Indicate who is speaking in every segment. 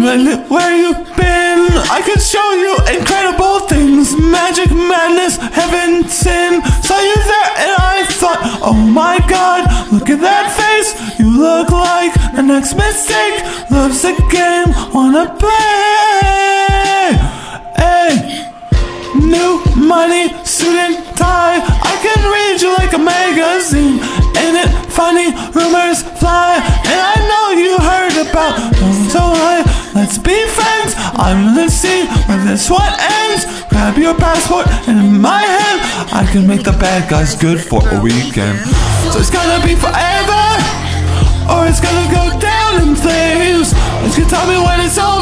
Speaker 1: where you been? I could show you incredible things, magic, madness, heaven, sin. Saw you there, and I thought, oh my God, look at that face. You look like the next mistake. Loves the game, wanna play. Hey, new money, suit and tie. I can read you like a magazine. Ain't it funny? Rumors fly, and I know you heard about I'm gonna see where this one ends. Grab your passport, and in my hand, I can make the bad guys good for a weekend. So it's gonna be forever, or it's gonna go down in flames. You can tell me when it's over.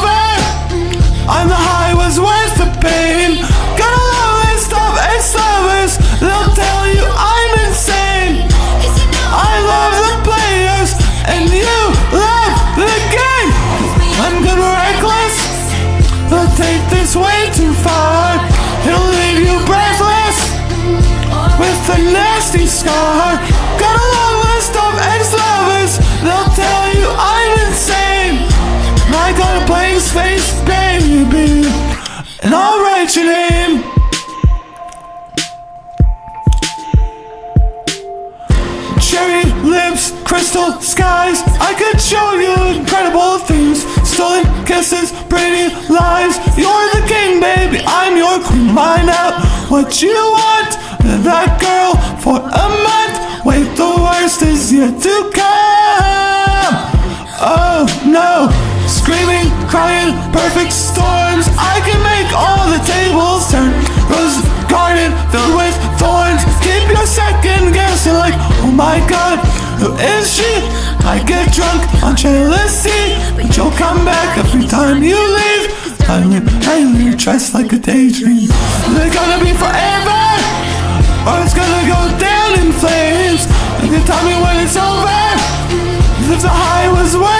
Speaker 1: Nasty scar. Got a long list of ex-lovers. They'll tell you I'm insane. I got a blank space, baby, and I'll write your name. Cherry lips, crystal skies. I could show you incredible things. Stolen kisses, pretty lies. You're the king, baby. I'm your queen. Find out what you want. That girl yet to come. Oh no, screaming, crying, perfect storms. I can make all the tables turn. Rose garden filled with thorns. Keep your second guessing, like, oh my god, who is she? I get drunk on jealousy, but you'll come back every time you leave. I live, I live dressed like a daydream. They're gonna be forever, or it's gonna You tell me when it's over. If the high was worth